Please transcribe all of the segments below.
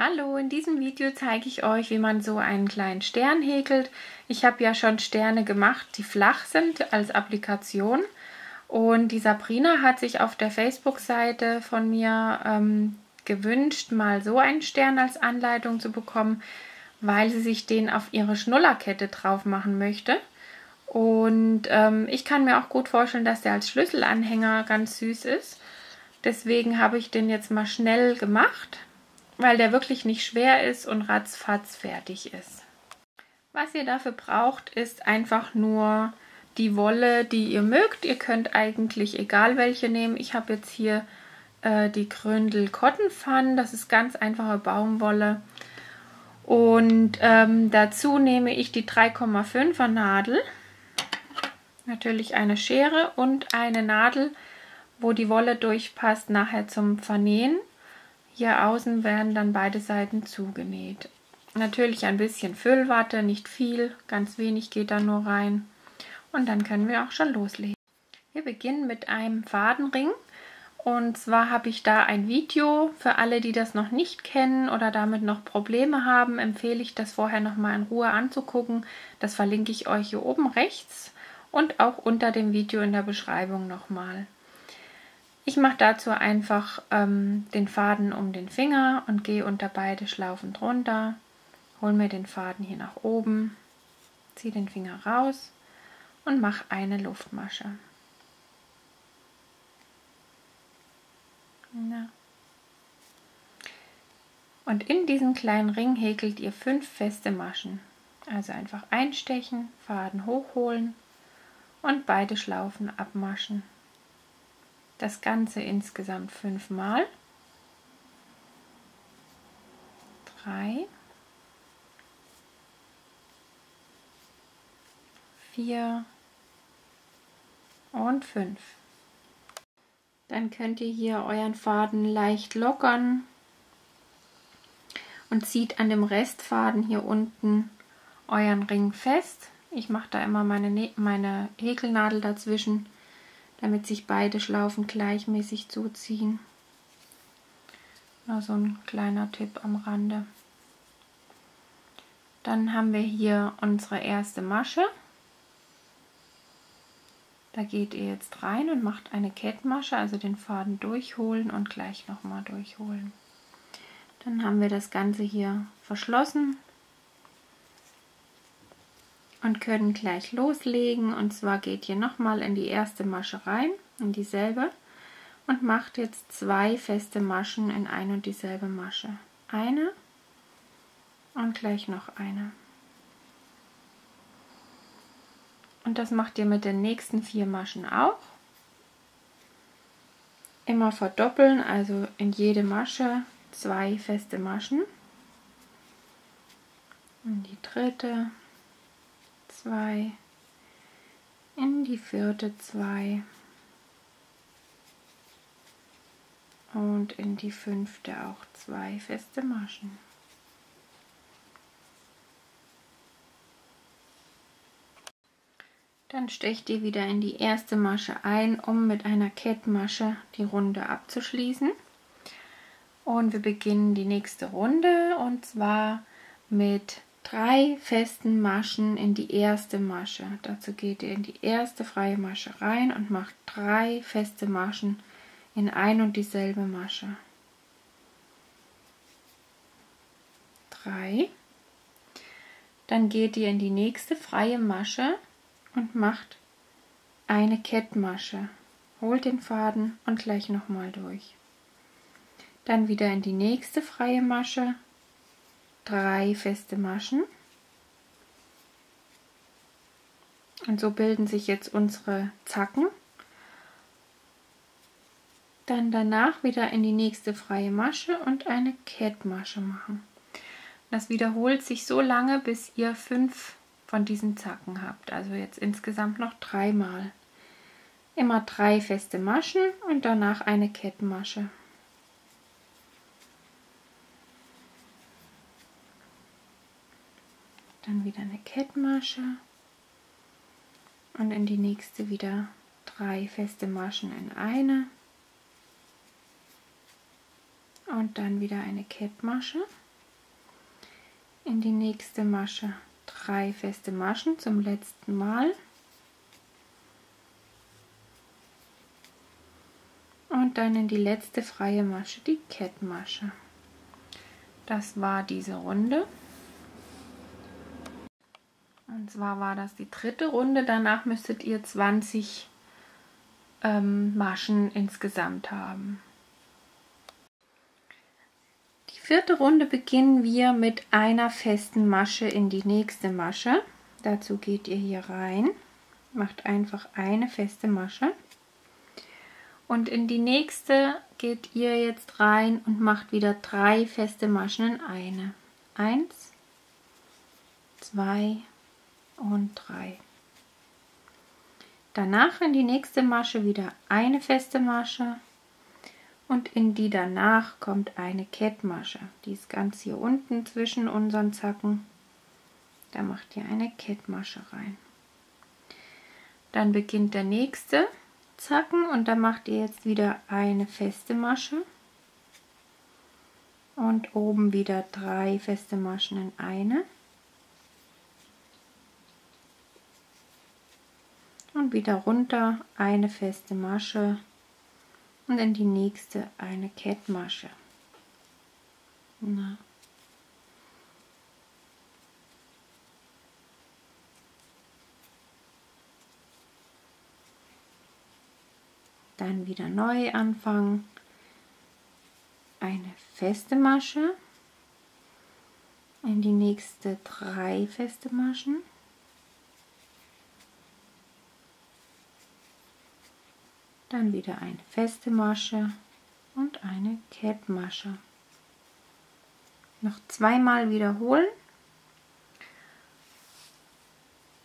Hallo, in diesem Video zeige ich euch, wie man so einen kleinen Stern häkelt. Ich habe ja schon Sterne gemacht, die flach sind als Applikation. Und die Sabrina hat sich auf der Facebook-Seite von mir ähm, gewünscht, mal so einen Stern als Anleitung zu bekommen, weil sie sich den auf ihre Schnullerkette drauf machen möchte. Und ähm, ich kann mir auch gut vorstellen, dass der als Schlüsselanhänger ganz süß ist. Deswegen habe ich den jetzt mal schnell gemacht weil der wirklich nicht schwer ist und ratzfatz fertig ist. Was ihr dafür braucht, ist einfach nur die Wolle, die ihr mögt. Ihr könnt eigentlich egal welche nehmen. Ich habe jetzt hier äh, die Gründel Cotton Fun. Das ist ganz einfache Baumwolle. Und ähm, dazu nehme ich die 3,5er Nadel. Natürlich eine Schere und eine Nadel, wo die Wolle durchpasst, nachher zum Vernähen. Hier außen werden dann beide Seiten zugenäht. Natürlich ein bisschen Füllwatte, nicht viel, ganz wenig geht da nur rein. Und dann können wir auch schon loslegen. Wir beginnen mit einem Fadenring. Und zwar habe ich da ein Video. Für alle, die das noch nicht kennen oder damit noch Probleme haben, empfehle ich das vorher nochmal in Ruhe anzugucken. Das verlinke ich euch hier oben rechts und auch unter dem Video in der Beschreibung nochmal. Ich mache dazu einfach ähm, den Faden um den Finger und gehe unter beide Schlaufen drunter, hole mir den Faden hier nach oben, ziehe den Finger raus und mache eine Luftmasche. Na. Und in diesen kleinen Ring häkelt ihr fünf feste Maschen. Also einfach einstechen, Faden hochholen und beide Schlaufen abmaschen. Das Ganze insgesamt fünfmal. Drei. Vier. Und fünf. Dann könnt ihr hier euren Faden leicht lockern und zieht an dem Restfaden hier unten euren Ring fest. Ich mache da immer meine, meine Häkelnadel dazwischen damit sich beide Schlaufen gleichmäßig zuziehen. Nur so ein kleiner Tipp am Rande. Dann haben wir hier unsere erste Masche. Da geht ihr jetzt rein und macht eine Kettmasche, also den Faden durchholen und gleich nochmal durchholen. Dann haben wir das Ganze hier verschlossen und können gleich loslegen. Und zwar geht ihr nochmal in die erste Masche rein, in dieselbe und macht jetzt zwei feste Maschen in ein und dieselbe Masche. Eine und gleich noch eine. Und das macht ihr mit den nächsten vier Maschen auch. Immer verdoppeln, also in jede Masche zwei feste Maschen. Und die dritte, 2 in die vierte 2 und in die fünfte auch zwei feste Maschen. Dann stecht ihr wieder in die erste Masche ein, um mit einer Kettmasche die Runde abzuschließen. Und wir beginnen die nächste Runde und zwar mit drei festen Maschen in die erste Masche. Dazu geht ihr in die erste freie Masche rein und macht drei feste Maschen in ein und dieselbe Masche. Drei. Dann geht ihr in die nächste freie Masche und macht eine Kettmasche. Holt den Faden und gleich nochmal durch. Dann wieder in die nächste freie Masche drei feste Maschen. Und so bilden sich jetzt unsere Zacken. Dann danach wieder in die nächste freie Masche und eine Kettmasche machen. Das wiederholt sich so lange, bis ihr fünf von diesen Zacken habt. Also jetzt insgesamt noch dreimal. Immer drei feste Maschen und danach eine Kettmasche. Dann wieder eine Kettmasche und in die nächste wieder drei feste Maschen in eine und dann wieder eine Kettmasche in die nächste Masche drei feste Maschen zum letzten Mal und dann in die letzte freie Masche die Kettmasche. Das war diese Runde. Zwar war das die dritte Runde. Danach müsstet ihr 20 ähm, Maschen insgesamt haben. Die vierte Runde beginnen wir mit einer festen Masche in die nächste Masche. Dazu geht ihr hier rein, macht einfach eine feste Masche. Und in die nächste geht ihr jetzt rein und macht wieder drei feste Maschen in eine. Eins, zwei und drei. Danach in die nächste Masche wieder eine feste Masche und in die danach kommt eine Kettmasche. Die ist ganz hier unten zwischen unseren Zacken. Da macht ihr eine Kettmasche rein. Dann beginnt der nächste Zacken und dann macht ihr jetzt wieder eine feste Masche und oben wieder drei feste Maschen in eine wieder runter eine feste Masche und in die nächste eine Kettmasche. Na. dann wieder neu anfangen, eine feste Masche, in die nächste drei feste Maschen, dann wieder eine feste Masche und eine Kettmasche. Noch zweimal wiederholen.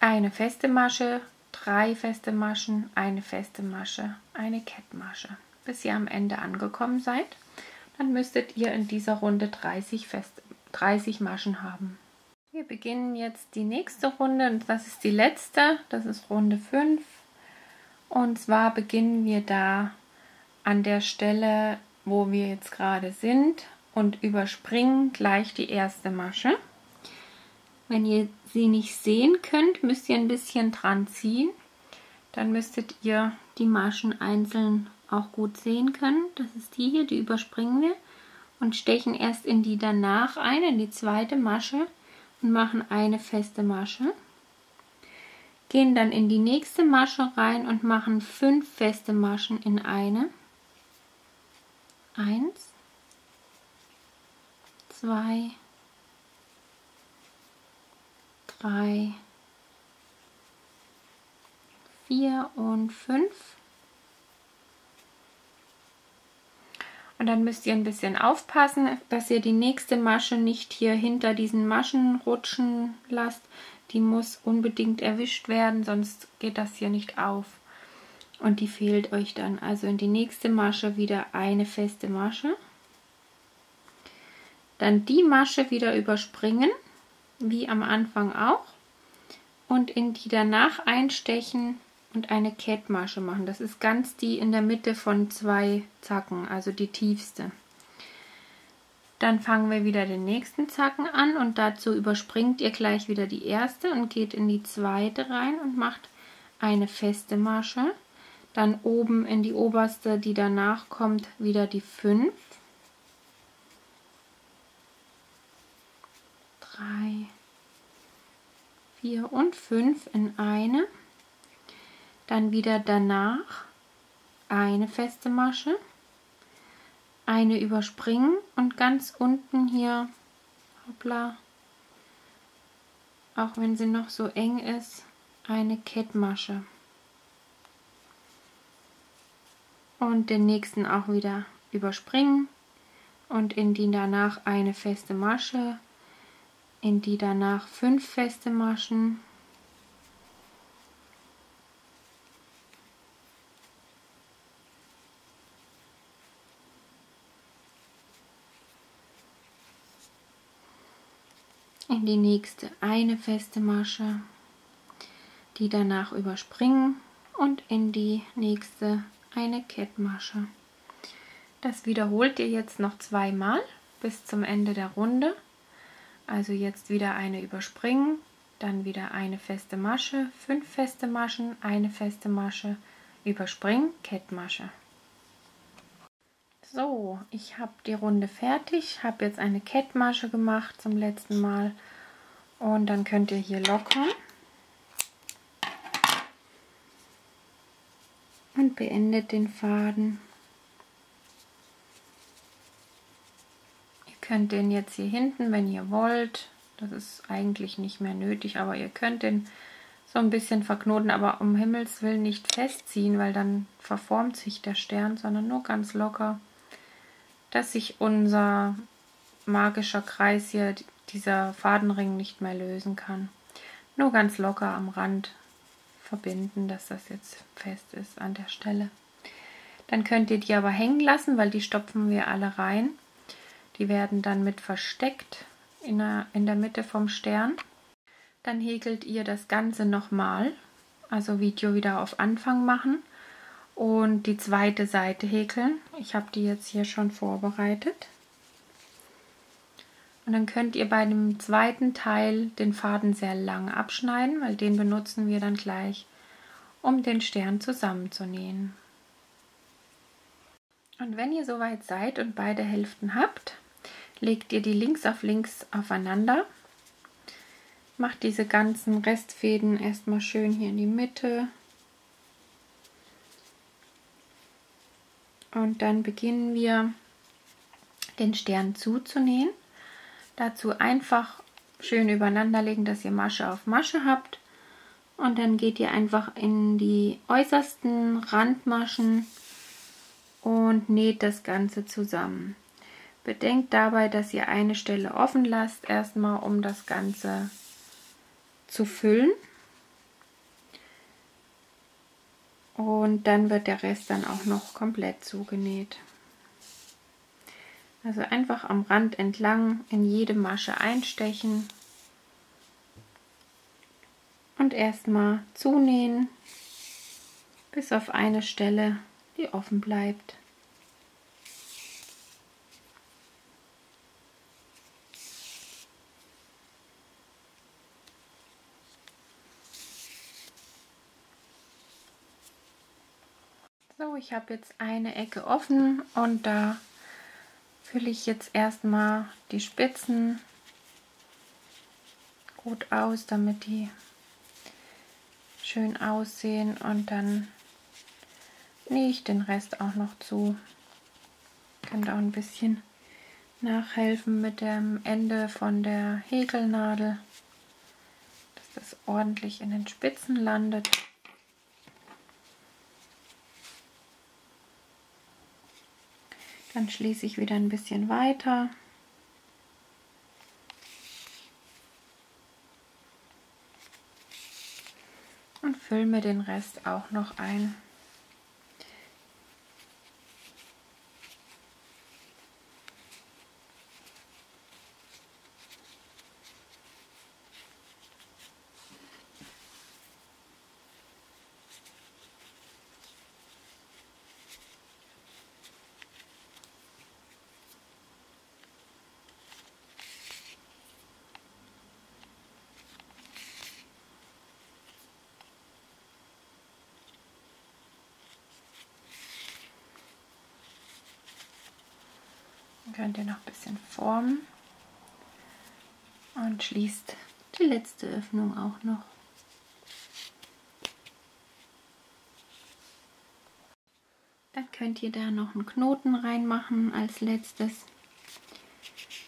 Eine feste Masche, drei feste Maschen, eine feste Masche, eine Kettmasche. Bis ihr am Ende angekommen seid, dann müsstet ihr in dieser Runde 30, fest, 30 Maschen haben. Wir beginnen jetzt die nächste Runde und das ist die letzte, das ist Runde 5. Und zwar beginnen wir da an der Stelle, wo wir jetzt gerade sind und überspringen gleich die erste Masche. Wenn ihr sie nicht sehen könnt, müsst ihr ein bisschen dran ziehen. Dann müsstet ihr die Maschen einzeln auch gut sehen können. Das ist die hier, die überspringen wir und stechen erst in die danach ein, in die zweite Masche und machen eine feste Masche. Gehen dann in die nächste Masche rein und machen fünf feste Maschen in eine. Eins, zwei, drei, vier und fünf. Und dann müsst ihr ein bisschen aufpassen, dass ihr die nächste Masche nicht hier hinter diesen Maschen rutschen lasst. Die muss unbedingt erwischt werden, sonst geht das hier nicht auf. Und die fehlt euch dann. Also in die nächste Masche wieder eine feste Masche. Dann die Masche wieder überspringen wie am Anfang auch und in die danach einstechen und eine Kettmasche machen. Das ist ganz die in der Mitte von zwei Zacken, also die tiefste. Dann fangen wir wieder den nächsten Zacken an und dazu überspringt ihr gleich wieder die erste und geht in die zweite rein und macht eine feste Masche. Dann oben in die oberste, die danach kommt, wieder die 5 3, 4 und 5 in eine. Dann wieder danach eine feste Masche, eine überspringen und ganz unten hier, hoppla, auch wenn sie noch so eng ist, eine Kettmasche. Und den nächsten auch wieder überspringen und in die danach eine feste Masche in die danach fünf feste Maschen in die nächste eine feste Masche, die danach überspringen und in die nächste eine Kettmasche. Das wiederholt ihr jetzt noch zweimal bis zum Ende der Runde Also jetzt wieder eine überspringen, dann wieder eine feste Masche, fünf feste Maschen, eine feste Masche, überspringen, Kettmasche. So, ich habe die Runde fertig, habe jetzt eine Kettmasche gemacht zum letzten Mal. Und dann könnt ihr hier lockern. Und beendet den Faden. Ihr könnt den jetzt hier hinten, wenn ihr wollt, das ist eigentlich nicht mehr nötig, aber ihr könnt den so ein bisschen verknoten, aber um Himmels Willen nicht festziehen, weil dann verformt sich der Stern, sondern nur ganz locker dass sich unser magischer Kreis hier, dieser Fadenring, nicht mehr lösen kann. Nur ganz locker am Rand verbinden, dass das jetzt fest ist an der Stelle. Dann könnt ihr die aber hängen lassen, weil die stopfen wir alle rein. Die werden dann mit versteckt in der, Mitte vom Stern. Dann häkelt ihr das Ganze nochmal, also Video wieder auf Anfang machen und die zweite Seite häkeln. Ich habe die jetzt hier schon vorbereitet. Und dann könnt ihr bei dem zweiten Teil den Faden sehr lang abschneiden, weil den benutzen wir dann gleich, um den Stern zusammenzunähen. Und wenn ihr soweit seid und beide Hälften habt, legt ihr die links auf links aufeinander. Macht diese ganzen Restfäden erstmal schön hier in die Mitte Und dann beginnen wir den Stern zuzunähen. Dazu einfach schön übereinander legen, dass ihr Masche auf Masche habt. Und dann geht ihr einfach in die äußersten Randmaschen und näht das Ganze zusammen. Bedenkt dabei, dass ihr eine Stelle offen lasst, erstmal um das Ganze zu füllen. Und dann wird der Rest dann auch noch komplett zugenäht. Also einfach am Rand entlang in jede Masche einstechen und erstmal zunähen, bis auf eine Stelle, die offen bleibt. Ich habe jetzt eine Ecke offen und da fülle ich jetzt erstmal die Spitzen gut aus, damit die schön aussehen und dann nähe ich den Rest auch noch zu. Könnt auch ein bisschen nachhelfen mit dem Ende von der Häkelnadel, dass das ordentlich in den Spitzen landet. Dann schließe ich wieder ein bisschen weiter. Und fülle mir den Rest auch noch ein. Könnt ihr noch ein bisschen formen und schließt die letzte Öffnung auch noch. Dann könnt ihr da noch einen Knoten reinmachen als letztes,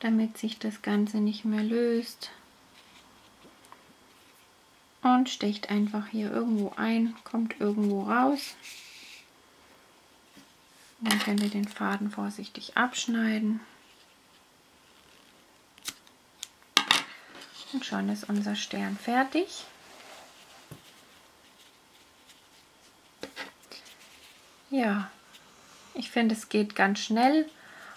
damit sich das Ganze nicht mehr löst. Und stecht einfach hier irgendwo ein, kommt irgendwo raus. Dann könnt ihr den Faden vorsichtig abschneiden. Und schon ist unser Stern fertig. Ja, ich finde es geht ganz schnell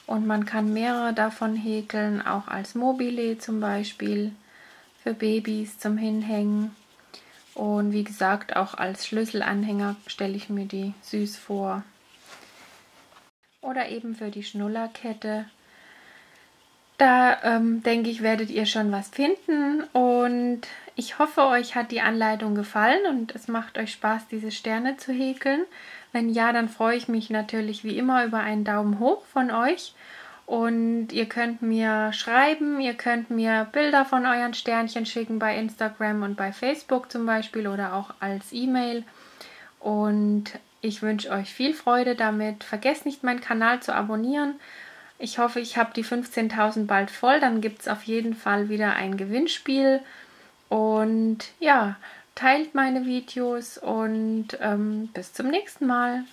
und man kann mehrere davon häkeln, auch als Mobile zum Beispiel, für Babys zum Hinhängen. Und wie gesagt, auch als Schlüsselanhänger stelle ich mir die süß vor oder eben für die Schnullerkette. Da ähm, denke ich, werdet ihr schon was finden und ich hoffe, euch hat die Anleitung gefallen und es macht euch Spaß, diese Sterne zu häkeln. Wenn ja, dann freue ich mich natürlich wie immer über einen Daumen hoch von euch. Und ihr könnt mir schreiben, ihr könnt mir Bilder von euren Sternchen schicken bei Instagram und bei Facebook zum Beispiel oder auch als E-Mail. Und ich wünsche euch viel Freude damit. Vergesst nicht, meinen Kanal zu abonnieren. Ich hoffe, ich habe die 15.000 bald voll. Dann gibt es auf jeden Fall wieder ein Gewinnspiel. Und ja, teilt meine Videos und ähm, bis zum nächsten Mal.